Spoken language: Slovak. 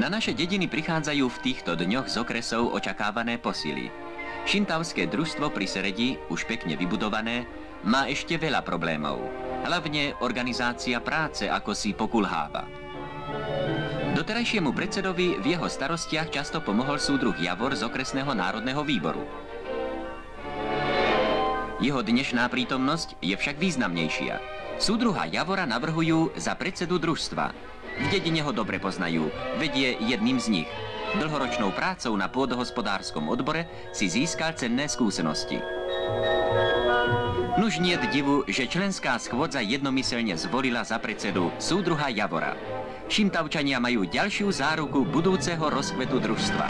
Na naše dediny prichádzajú v týchto dňoch z okresov očakávané posily. Šintavské družstvo pri Seredi, už pekne vybudované, má ešte veľa problémov. Hlavne organizácia práce ako si pokulháva. Doterajšiemu predsedovi v jeho starostiach často pomohol súdruh Javor z okresného národného výboru. Jeho dnešná prítomnosť je však významnejšia. Súdruha Javora navrhujú za predsedu družstva. V dedine ho dobre poznajú, vedie jedným z nich. Dlhoročnou prácou na pôdohospodárskom odbore si získal cenné skúsenosti. Nuž nie divu, že členská schôdza jednomyselne zvolila za predsedu súdruha Javora. Šimtavčania majú ďalšiu záruku budúceho rozkvetu družstva.